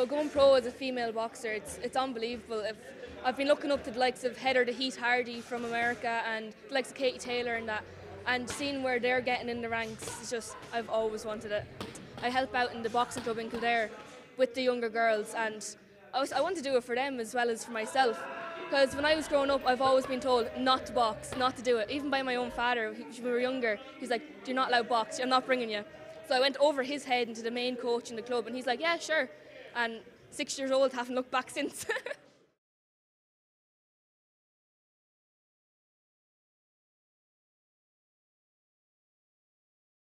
So going pro as a female boxer, it's it's unbelievable. If I've been looking up to the likes of Heather the Heat Hardy from America and the likes of Katie Taylor and that, and seeing where they're getting in the ranks is just I've always wanted it. I help out in the boxing club in Kildare with the younger girls, and I, was, I want to do it for them as well as for myself. Because when I was growing up, I've always been told not to box, not to do it. Even by my own father, when we were younger, he's like, "You're not allowed box. I'm not bringing you." So I went over his head into the main coach in the club, and he's like, "Yeah, sure." And six years old, haven't looked back since.